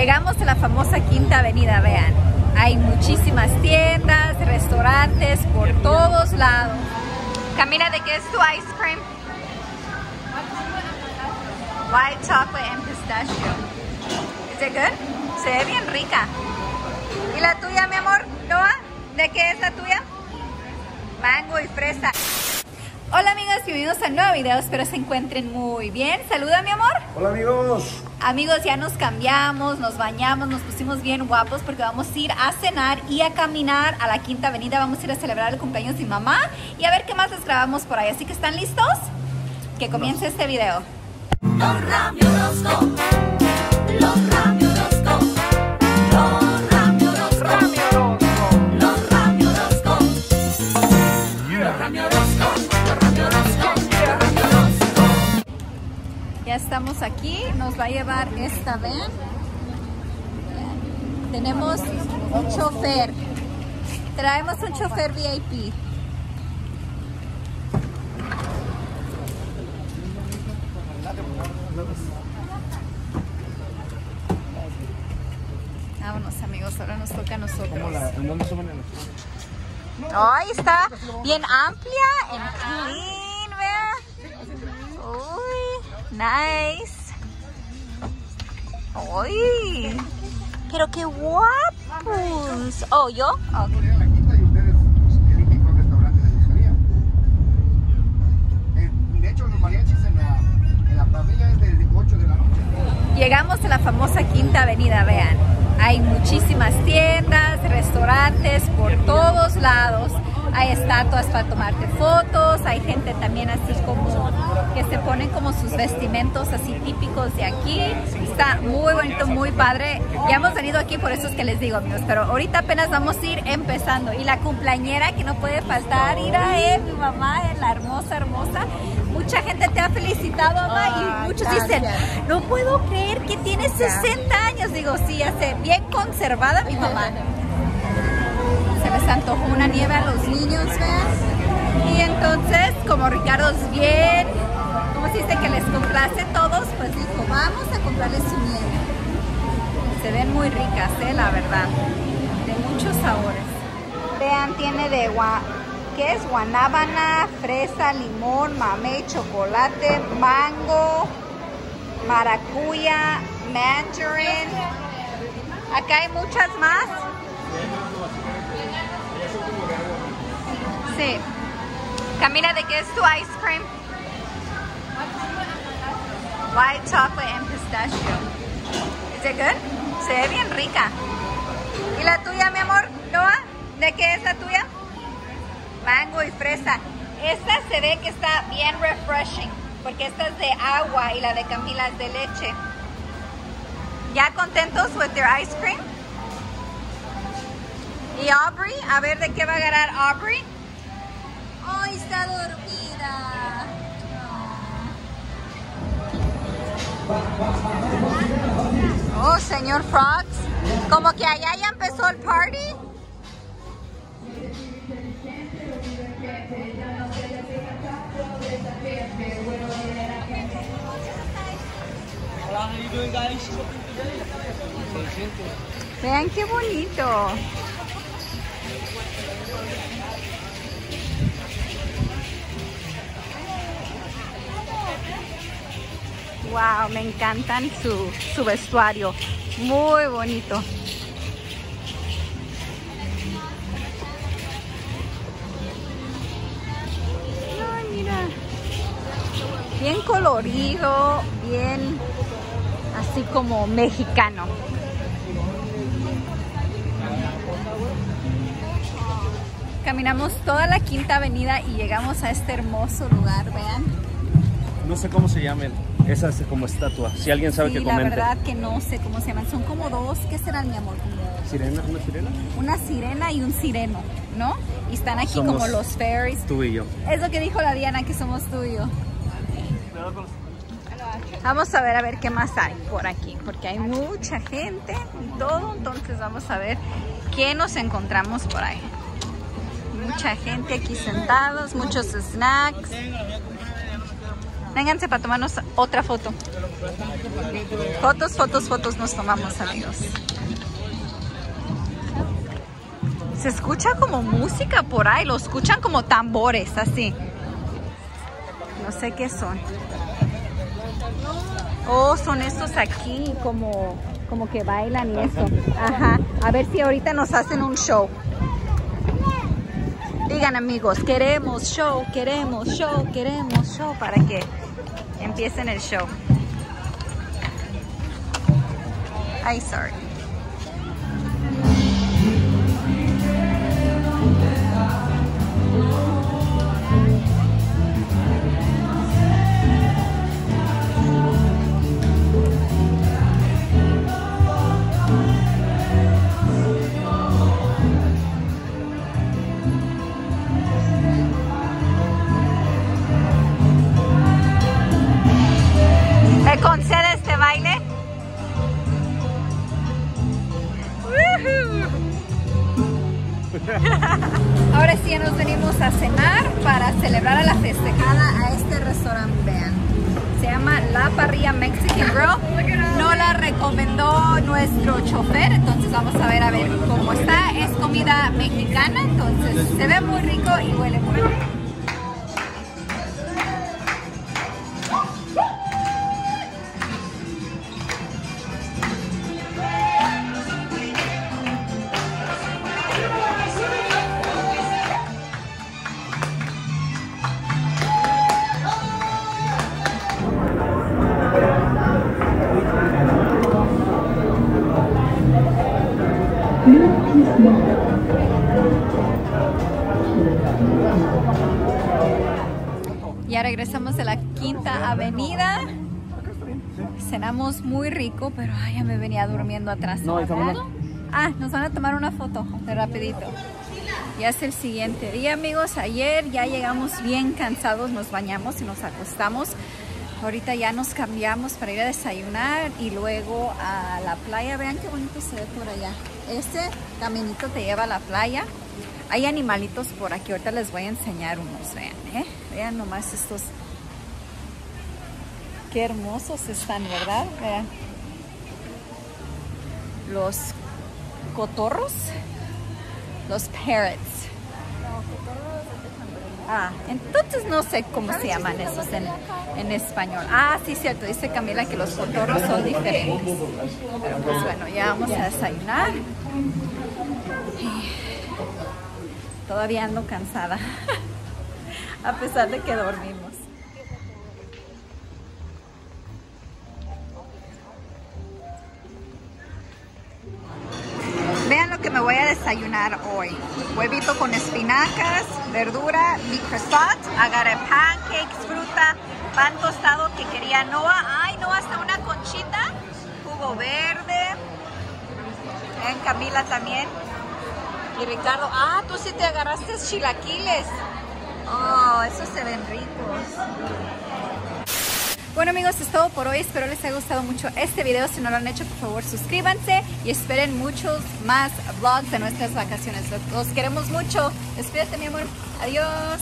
Llegamos a la famosa Quinta Avenida, vean. Hay muchísimas tiendas, restaurantes por todos lados. Camila, ¿de qué es tu ice cream? White chocolate and pistachio. Is it good? Se ve bien rica. ¿Y la tuya, mi amor? Noah, ¿de qué es la tuya? Mango y fresa. Hola amigos, bienvenidos a un nuevo video, espero se encuentren muy bien. Saluda mi amor. Hola amigos. Amigos, ya nos cambiamos, nos bañamos, nos pusimos bien guapos porque vamos a ir a cenar y a caminar a la Quinta Avenida. Vamos a ir a celebrar el cumpleaños de mi mamá y a ver qué más les grabamos por ahí. Así que, ¿están listos? Que comience este video. Los los Rami Ya estamos aquí, nos va a llevar esta van. Tenemos un chofer. Traemos un chofer VIP. Vámonos amigos, ahora nos toca a nosotros. ¿En dónde suben el Ay, está bien amplia en clean, vea. Uy, nice. Uy, pero qué guapos. Oh, ¿yo? Ok. en la quinta y ustedes eligen cuál restaurante les gustaría. De hecho, los mariachis en la, en la pabella es de 8 de la noche. Llegamos a la famosa Quinta Avenida, vean. Hay muchísimas tiendas, restaurantes por todos lados. Hay estatuas para tomarte fotos, hay gente también así como que se ponen como sus vestimentos así típicos de aquí. Está muy bonito, muy padre. Ya hemos venido aquí, por eso es que les digo, amigos, pero ahorita apenas vamos a ir empezando. Y la cumpleañera que no puede faltar, ir a él, mi mamá, es la hermosa, hermosa. Mucha gente te ha felicitado, mamá, y muchos dicen, no puedo creer que tiene 60 años. Digo, sí, hace bien conservada mi mamá. Antojó una nieve a los niños, ¿ves? Y entonces, como Ricardo es bien, como se dice que les complace a todos, pues dijo, vamos a comprarles su nieve. Se ven muy ricas, ¿eh? La verdad. De muchos sabores. Vean, tiene de gua ¿qué es? Guanábana, fresa, limón, mamey, chocolate, mango, maracuya, mandarin. Acá hay muchas más. Sí. Camila, ¿de qué es tu ice cream? White chocolate and pistachio. Is it good? Se ve bien rica. ¿Y la tuya, mi amor? Noah, ¿de qué es la tuya? Mango y fresa. Esta se ve que está bien refreshing, porque esta es de agua y la de Camila es de leche. ¿Ya contentos with your ice cream? ¿Y Aubrey? A ver, ¿de qué va a ganar Aubrey? ¡Ay, está dormida! Oh, señor Frogs. Como que allá ya empezó el party. How are you guys? Vean qué bonito. Wow, me encantan su, vestuario. Muy bonito. Ay, mira. Bien colorido, bien así como mexicano. Caminamos toda la quinta avenida y llegamos a este hermoso lugar, vean. No sé cómo se llaman. Esa es como estatua. Si alguien sabe Sí, que la comente. verdad que no sé cómo se llaman. Son como dos, ¿qué serán, mi amor? Como ¿Sirena? ¿Una sirena? una sirena y un sireno, ¿no? Y están aquí Somos como los ferries. Tú y yo. Es lo que dijo la Diana, que somos tú y yo. Vamos a ver a ver qué más hay por aquí, porque hay mucha gente y todo, entonces vamos a ver qué nos encontramos por ahí. Mucha gente aquí sentados, muchos snacks. Vénganse para tomarnos otra foto. Fotos, fotos, fotos nos tomamos, amigos. Se escucha como música por ahí, lo escuchan como tambores, así. No sé qué son. Oh, son estos aquí, como, como que bailan y eso. Ajá. A ver si ahorita nos hacen un show. Digan amigos, queremos show, queremos show, queremos show para que empiecen el show. Ay, sorry. Ahora sí nos venimos a cenar para celebrar a la festejada a este restaurante, vean. Se llama La Parrilla Mexican Grill. No la recomendó nuestro chofer, entonces vamos a ver a ver cómo está. Es comida mexicana, entonces se ve muy rico y huele muy rico. Ya regresamos de la Quinta Avenida. Cenamos muy rico, pero ay, ya me venía durmiendo atrás. Ah, nos van a tomar una foto de rapidito. Ya es el siguiente día, amigos. Ayer ya llegamos bien cansados, nos bañamos y nos acostamos. Ahorita ya nos cambiamos para ir a desayunar y luego a la playa. Vean qué bonito se ve por allá. Este caminito te lleva a la playa. Hay animalitos por aquí. Ahorita les voy a enseñar unos. Vean, ¿eh? Vean nomás estos. Qué hermosos están, ¿verdad? Vean. Los cotorros. Los parrots. Ah, entonces no sé cómo se llaman esos en, en español. Ah, sí, cierto. Dice Camila que los cotorros son diferentes. Pero pues bueno, ya vamos a desayunar. Todavía ando cansada. A pesar de que dormimos. Vean lo que me voy a desayunar hoy. Huevito con espinacas, verdura, mi croissant, agarré pancakes, fruta, pan tostado que quería Noah. Ay, Noah, hasta una conchita, jugo verde. Vean Camila también. Y Ricardo, ah, tú sí te agarraste chilaquiles. Oh, esos se ven ricos. Bueno amigos, es todo por hoy. Espero les haya gustado mucho este video. Si no lo han hecho, por favor suscríbanse y esperen muchos más vlogs de nuestras vacaciones. Los, queremos mucho. Despídete mi amor. Adiós.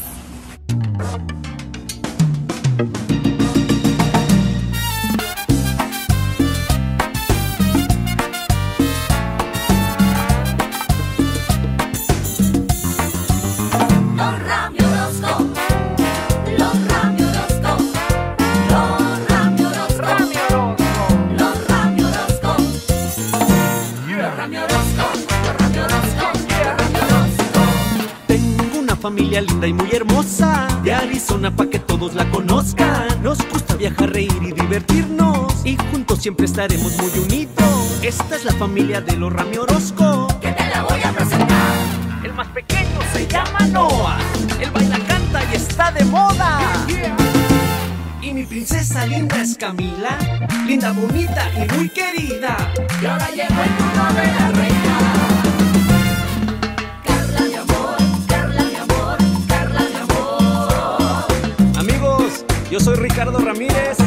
Familia linda y muy hermosa de Arizona pa' que todos la conozcan. Nos gusta viajar, reír y divertirnos y juntos siempre estaremos muy unidos. Esta es la familia de los Rami Orozco. Que te la voy a presentar. El más pequeño se llama Noah. Él baila, canta y está de moda. Y mi princesa linda es Camila, linda, bonita y muy querida. Y ahora llegó el turno de la reina. Yo soy Ricardo Ramírez.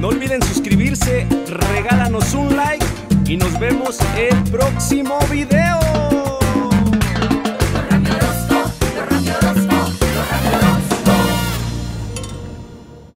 No olviden suscribirse, regálanos un like y nos vemos el próximo video.